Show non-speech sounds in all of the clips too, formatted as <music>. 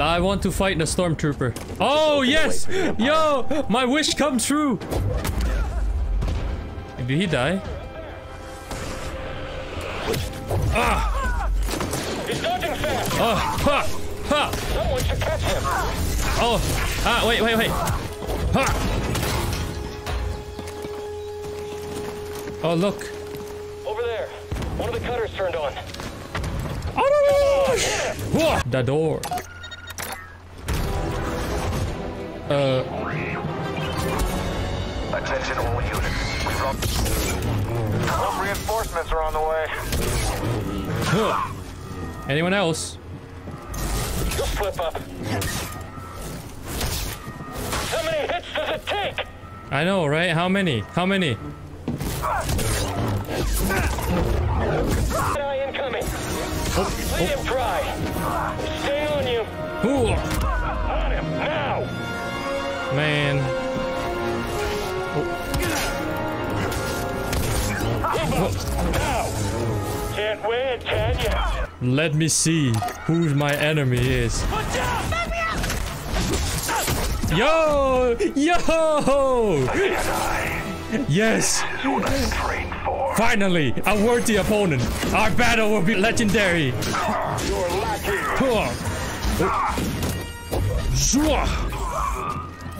I want to fight the stormtrooper. Oh, yes! Yo! My wish come true! Did he die? Ah! He's dodging fast. Oh, ha! Ha! Someone should catch him. Oh! Ah, wait, wait, wait! Ha! Oh, look. Over there. One of the cutters turned on. Whoa, The door. Uh, Attention all units. We've got Some reinforcements are on the way. huh. Anyone else? You'll slip up. How many hits does it take? I know, right? How many? How many? Incoming. Lead him try. Stay on you. Ooh, him. Man. Now. Can't win, can ya? Let me see who my enemy is. Yo! Yo! Yes! what I trained for. Finally, a worthy opponent. Our battle will be legendary. You're lacking.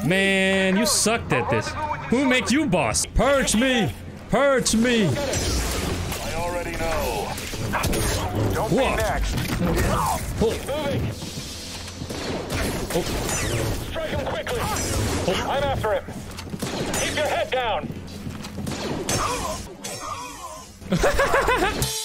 Huh. Zwah. Man, you sucked at this. Who make you boss? Purge me! Purge me! I already know. Don't Whoa. be next. Oh, Moving. Strike him quickly. I'm after him. Keep your head down. <laughs>